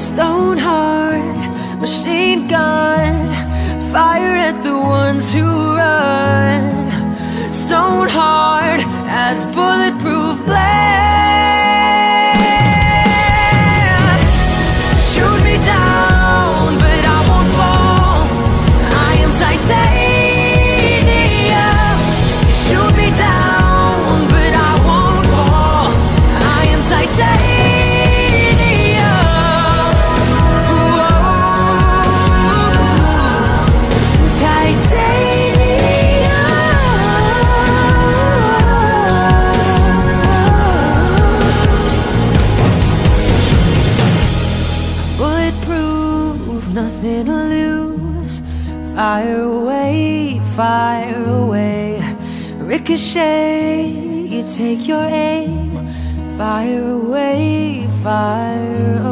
Stone heart, machine gun Fire at the ones who run. Stone heart as bulletproof nothing to lose. Fire away, fire away. Ricochet, you take your aim. Fire away, fire away